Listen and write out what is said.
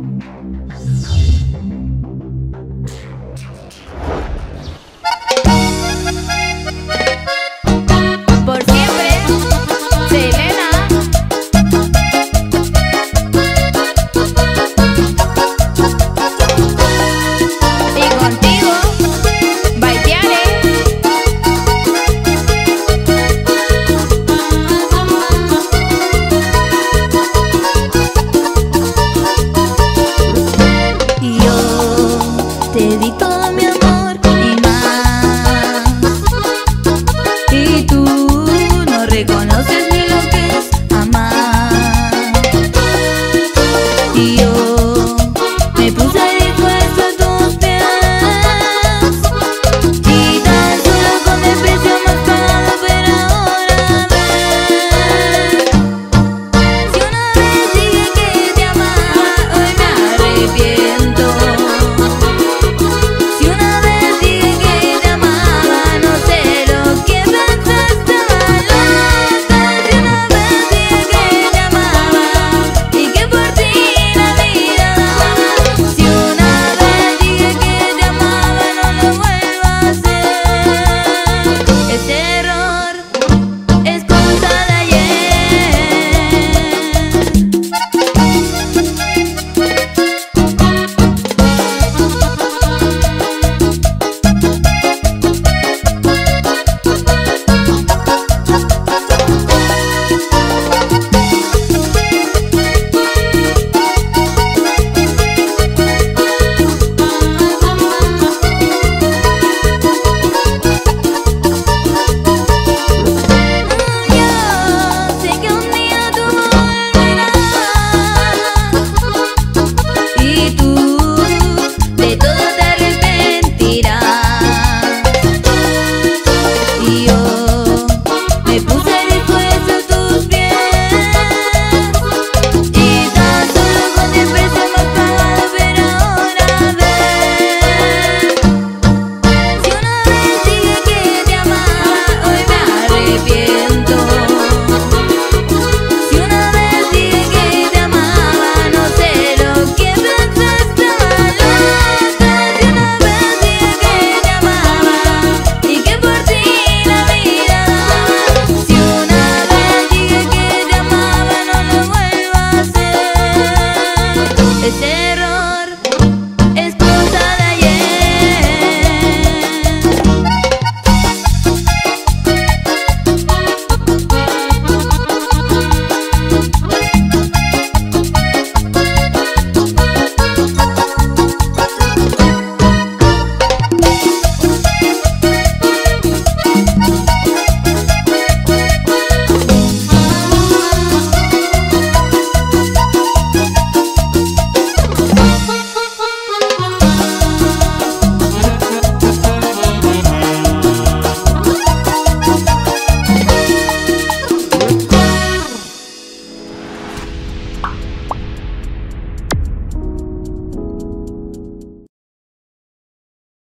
you Então